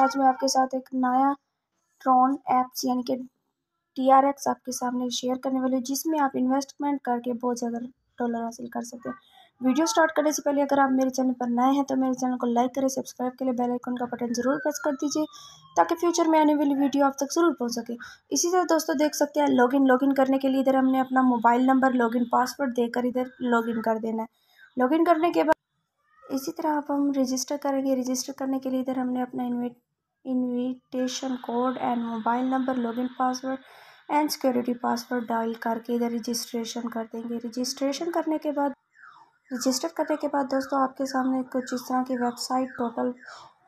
आज मैं आपके साथ एक नया ट्रॉन एप्स यानी कि टी आर एक्स आपके सामने शेयर करने वाली जिसमें आप इन्वेस्टमेंट करके बहुत ज़्यादा डॉलर हासिल कर सकते हैं। वीडियो स्टार्ट करने से पहले अगर आप मेरे चैनल पर नए हैं तो मेरे चैनल को लाइक करें सब्सक्राइब के लिए बेल आइकन का बटन ज़रूर प्रेस कर दीजिए, ताकि फ्यूचर में आने वाली वीडियो आप तक ज़रूर पहुँच सके। इसी तरह दोस्तों, देख सकते हैं लॉगिन लॉगिन करने के लिए इधर हमने अपना मोबाइल नंबर लॉगिन पासवर्ड देकर इधर लॉगिन कर देना है। लॉगिन करने के बाद इसी तरह आप हम रजिस्टर करेंगे। रजिस्टर करने के लिए इधर हमने अपना invite invitation code and mobile number login password and security password dial करके इधर रजिस्ट्रेशन कर देंगे। रजिस्ट्रेशन करने के बाद रजिस्टर करने के बाद दोस्तों आपके सामने कुछ इस तरह की website total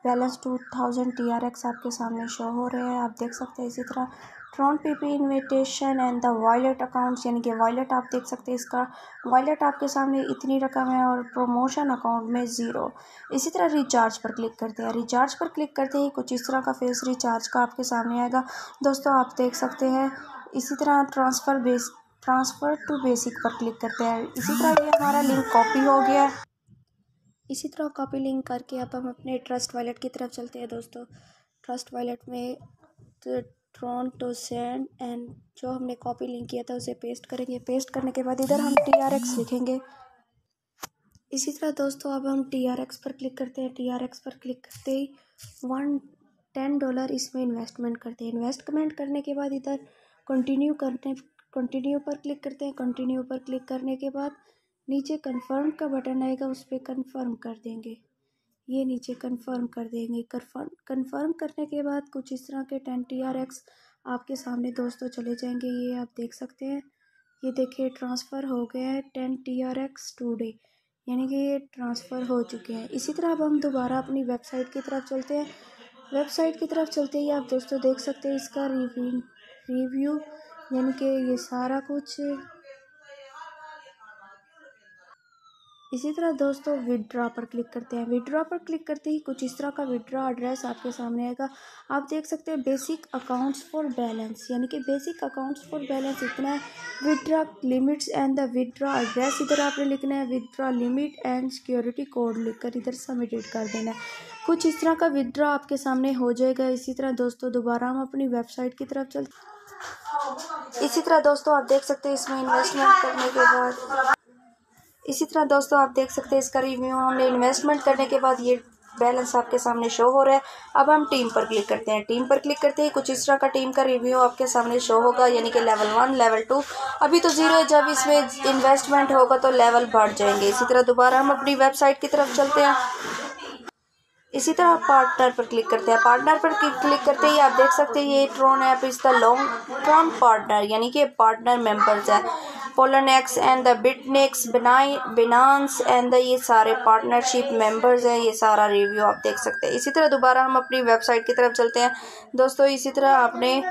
balance two thousand T R X आपके सामने शो हो रहे हैं। आप देख सकते हैं इसी तरह ट्रॉन पे P invitation and the wallet accounts यानी कि वॉलेट आप देख सकते हैं इसका। वॉलेट आपके सामने इतनी रकम है और प्रमोशन अकाउंट में ज़ीरो इसी तरह रिचार्ज पर क्लिक करते हैं। रिचार्ज पर क्लिक करते ही कुछ इस तरह का फेस रिचार्ज का आपके सामने आएगा। दोस्तों, आप देख सकते हैं, इसी तरह transfer base transfer to basic पर क्लिक करते हैं। इसी तरह ये हमारा लिंक कॉपी हो गया। इसी तरह कॉपी लिंक करके अब हम अपने ट्रस्ट वॉलेट की तरफ़ चलते हैं दोस्तों। ट्रस्ट वॉलेट में ट्रॉन टू सेंड एंड जो हमने कॉपी लिंक किया था, उसे पेस्ट करेंगे। पेस्ट करने के बाद इधर हम टी आर एक्स लिखेंगे। इसी तरह दोस्तों, अब हम टी आर एक्स पर क्लिक करते हैं। टी आर एक्स पर क्लिक करते ही वन टेन डॉलर इसमें इन्वेस्टमेंट करते हैं। इन्वेस्टमेंट करने के बाद इधर कंटिन्यू करने कंटिन्यू पर क्लिक करते हैं। कंटिन्यू पर क्लिक करने के बाद नीचे कन्फर्म का बटन आएगा, उस पर कन्फर्म कर देंगे। ये नीचे कन्फर्म कर देंगे। कन्फर्म कन्फर्म करने के बाद कुछ इस तरह के टेन टी आर एक्स आपके सामने दोस्तों चले जाएँगे। ये आप देख सकते हैं। ये देखिए ट्रांसफ़र हो गया है ten T R X today यानी कि ये ट्रांसफ़र हो चुके हैं। इसी तरह अब हम दोबारा अपनी वेबसाइट की तरफ़ चलते हैं। वेबसाइट की तरफ़ चलते ही आप दोस्तों देख सकते हैं इसका रिव्यू रिव्यू यानी कि ये सारा कुछ इसी तरह दोस्तों विदड्रॉ पर क्लिक करते हैं। विदड्रॉ पर क्लिक करते ही कुछ इस तरह का विदड्रॉ एड्रेस आपके सामने आएगा। आप देख सकते हैं बेसिक अकाउंट्स फॉर बैलेंस यानी कि बेसिक अकाउंट्स फॉर बैलेंस इतना है। Withdraw limits and the withdraw address इधर आपने लिखना है। Withdraw limit and security code लिखकर इधर सबमिटेड कर देना है। कुछ इस तरह का विदड्रॉ आपके सामने हो जाएगा। इसी तरह दोस्तों दोबारा हम अपनी वेबसाइट की तरफ़ चलते इसी तरह दोस्तों आप देख सकते हैं इसमें इन्वेस्टमेंट करने के बाद इसी तरह दोस्तों, आप देख सकते हैं, इसका रिव्यू हमने इन्वेस्टमेंट करने के बाद ये बैलेंस आपके सामने शो हो रहा है। अब हम टीम पर क्लिक करते हैं। टीम पर क्लिक करते ही कुछ इस तरह का टीम का रिव्यू आपके सामने शो होगा, यानी कि लेवल वन लेवल टू अभी तो ज़ीरो है, जब इसमें इन्वेस्टमेंट होगा तो लेवल बढ़ जाएँगे। इसी तरह दोबारा हम अपनी वेबसाइट की तरफ़ चलते हैं। इसी तरह पार्टनर पर क्लिक करते हैं। पार्टनर पर क्लिक करते ही आप देख सकते हैं, ये Tron app the long Tron partner यानी कि पार्टनर मेंबर्स है। पोलोनेक्स एंड द बिटनेक्स बिनाई बिनांस एंड द ये सारे पार्टनरशिप मेंबर्स हैं, ये सारा रिव्यू आप देख सकते हैं। इसी तरह दोबारा हम अपनी वेबसाइट की तरफ़ चलते हैं। दोस्तों, इसी तरह आपने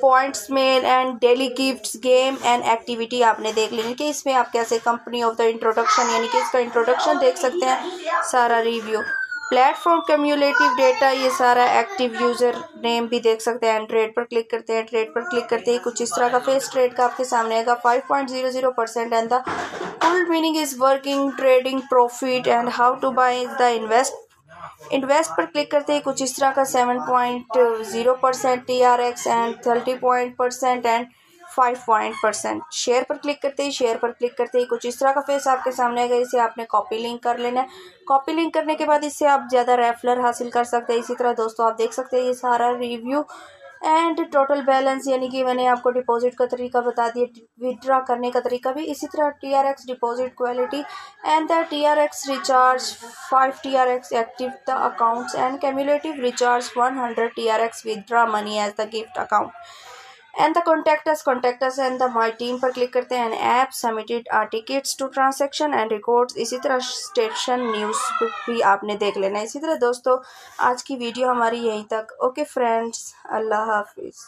points mail and daily gifts game and activity आपने देख लेनी कि इसमें आप कैसे कंपनी ऑफ़ द इंट्रोडक्शन यानी कि इसका इंट्रोडक्शन देख सकते हैं, सारा रिव्यू प्लेटफॉर्म कम्यूलेटिव डेटा, ये सारा एक्टिव यूज़र नेम भी देख सकते हैं। ट्रेड पर क्लिक करते हैं ट्रेड पर क्लिक करते ही कुछ इस तरह का फेस ट्रेड का आपके सामने आएगा। Five point zero zero percent and the full meaning is working trading profit and how to buy the invest invest पर क्लिक करते ही कुछ इस तरह का seven point zero percent T R X and thirty point percent and five point percent share पर click करते ही शेयर पर क्लिक करते ही कुछ इस तरह का फेस आपके सामने आएगा, इसे आपने कॉपी लिंक कर लेना है। कॉपी लिंक करने के बाद इससे आप ज़्यादा रेफलर हासिल कर सकते हैं। इसी तरह दोस्तों, आप देख सकते हैं ये सारा रिव्यू एंड टोटल बैलेंस यानी कि मैंने आपको डिपॉजिट का तरीका बता दिया विदड्रॉ करने का तरीका भी। इसी तरह T R X deposit quality and the T R X recharge five T R X active the accounts and cumulative recharge one hundred T R X withdraw money as the gift account and the contact contact and the my team पर click करते हैं। App submitted are tickets to transaction and records इसी तरह station news भी आपने देख लेना है। इसी तरह दोस्तों, आज की वीडियो हमारी यहीं तक। ओके फ्रेंड्स अल्लाह हाफिज़